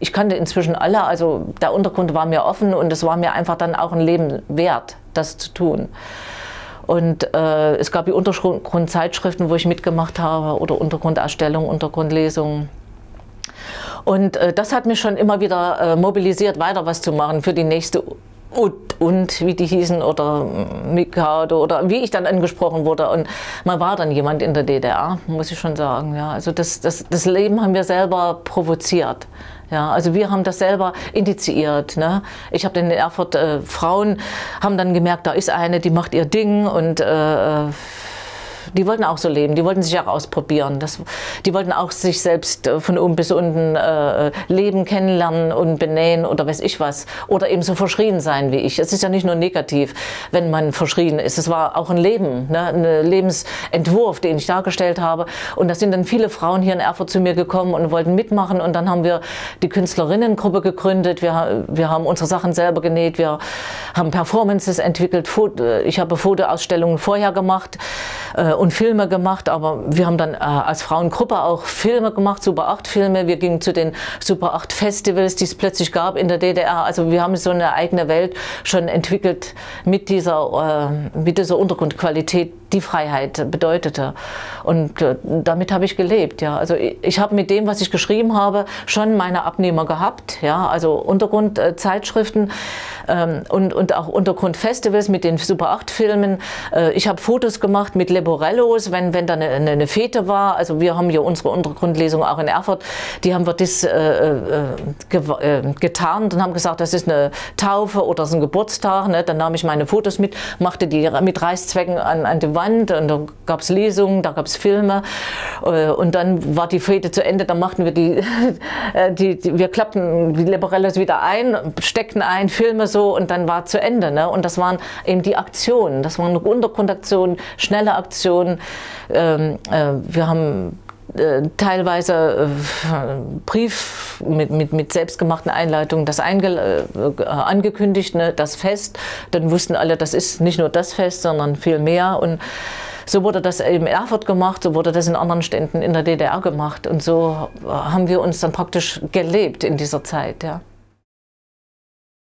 ich kannte inzwischen alle, also der Untergrund war mir offen und es war mir einfach dann auch ein Leben wert, das zu tun. Und äh, es gab die Untergrundzeitschriften, wo ich mitgemacht habe oder Untergrunderstellung, Untergrundlesungen. Und äh, das hat mich schon immer wieder äh, mobilisiert, weiter was zu machen für die nächste und, wie die hießen oder Mikado oder wie ich dann angesprochen wurde. Und man war dann jemand in der DDR, muss ich schon sagen. Ja, also das, das, das Leben haben wir selber provoziert. Ja, also wir haben das selber initiiert. Ne? Ich habe in Erfurt äh, Frauen haben dann gemerkt, da ist eine, die macht ihr Ding und äh, äh die wollten auch so leben, die wollten sich auch ausprobieren. Das, die wollten auch sich selbst äh, von oben bis unten äh, leben, kennenlernen und benähen oder weiß ich was. Oder eben so verschrien sein wie ich. Es ist ja nicht nur negativ, wenn man verschrien ist. Es war auch ein Leben, ne? ein Lebensentwurf, den ich dargestellt habe. Und da sind dann viele Frauen hier in Erfurt zu mir gekommen und wollten mitmachen. Und dann haben wir die Künstlerinnengruppe gegründet. Wir, wir haben unsere Sachen selber genäht. Wir haben Performances entwickelt. Ich habe Fotoausstellungen vorher gemacht äh, und Filme gemacht, aber wir haben dann äh, als Frauengruppe auch Filme gemacht, Super 8 Filme. Wir gingen zu den Super 8 Festivals, die es plötzlich gab in der DDR. Also wir haben so eine eigene Welt schon entwickelt mit dieser, äh, mit dieser Untergrundqualität, die Freiheit bedeutete. Und äh, damit habe ich gelebt. Ja. Also ich, ich habe mit dem, was ich geschrieben habe, schon meine Abnehmer gehabt. Ja. Also Untergrundzeitschriften ähm, und, und auch Untergrundfestivals mit den Super 8 Filmen. Äh, ich habe Fotos gemacht mit Leborellos, wenn, wenn da eine, eine, Fete war. Also wir haben hier unsere Untergrundlesung auch in Erfurt. Die haben wir das äh, äh, äh, getarnt und haben gesagt, das ist eine Taufe oder das ist ein Geburtstag. Ne? Dann nahm ich meine Fotos mit, machte die mit Reißzwecken an, an die Wand und da gab es Lesungen, da gab es Filme. Äh, und dann war die Fete zu Ende, dann machten wir die, die, die wir klappten die Leborellos wieder ein, steckten ein, Filme so und dann war zu Ende. Ne? Und das waren eben die Aktionen, das waren Untergrundaktionen, schnelle Aktionen. Ähm, äh, wir haben äh, teilweise äh, Brief mit, mit, mit selbstgemachten Einleitungen, das einge, äh, angekündigt, ne, das Fest. Dann wussten alle, das ist nicht nur das Fest, sondern viel mehr. Und so wurde das in Erfurt gemacht, so wurde das in anderen Städten in der DDR gemacht. Und so haben wir uns dann praktisch gelebt in dieser Zeit. Ja.